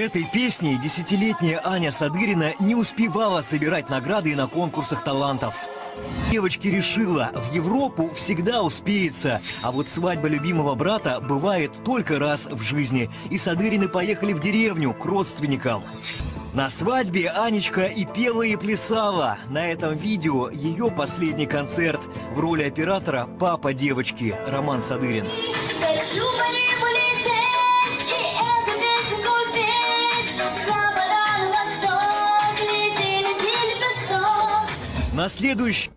этой песней десятилетняя Аня Садырина не успевала собирать награды на конкурсах талантов. Девочка решила, в Европу всегда успеется, а вот свадьба любимого брата бывает только раз в жизни. И Садырины поехали в деревню к родственникам. На свадьбе Анечка и пела, и плясала. На этом видео ее последний концерт. В роли оператора папа девочки Роман Садырин. Хочу На следующий